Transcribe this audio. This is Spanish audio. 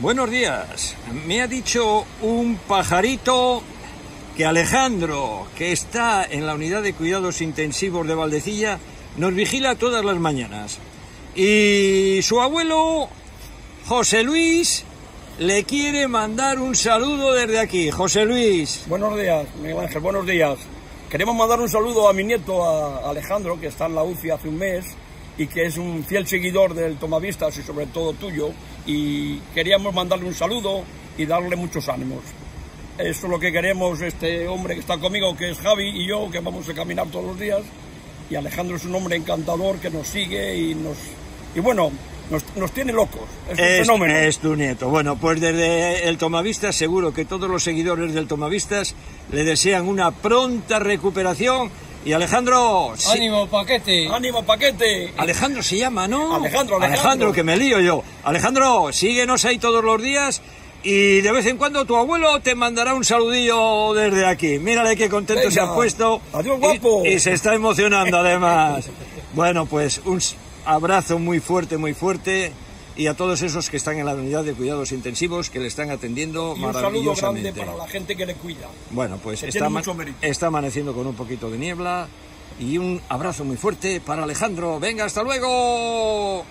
Buenos días. Me ha dicho un pajarito que Alejandro, que está en la unidad de cuidados intensivos de Valdecilla, nos vigila todas las mañanas. Y su abuelo, José Luis, le quiere mandar un saludo desde aquí. José Luis. Buenos días, Miguel Ángel, buenos días. Queremos mandar un saludo a mi nieto, a Alejandro, que está en la UCI hace un mes y que es un fiel seguidor del Tomavistas y sobre todo tuyo. Y queríamos mandarle un saludo y darle muchos ánimos. Eso es lo que queremos, este hombre que está conmigo, que es Javi, y yo, que vamos a caminar todos los días. Y Alejandro es un hombre encantador que nos sigue y nos... Y bueno, nos, nos tiene locos. Es, un fenómeno. es tu nieto. Bueno, pues desde el Tomavistas seguro que todos los seguidores del Tomavistas le desean una pronta recuperación. Y Alejandro... Ánimo, paquete. ¡Ánimo, paquete! Alejandro se llama, ¿no? Alejandro, Alejandro. que me lío yo. Alejandro, síguenos ahí todos los días y de vez en cuando tu abuelo te mandará un saludillo desde aquí. Mírale qué contento se ha puesto. Adiós, Y- guapo. Y, se está emocionando además. bueno, pues un abrazo muy fuerte, muy fuerte. Y a todos esos que están en la unidad de cuidados intensivos que le están atendiendo Y un saludo grande para la gente que le cuida. Bueno, pues está, está amaneciendo con un poquito de niebla y un abrazo muy fuerte para Alejandro. Venga, hasta luego.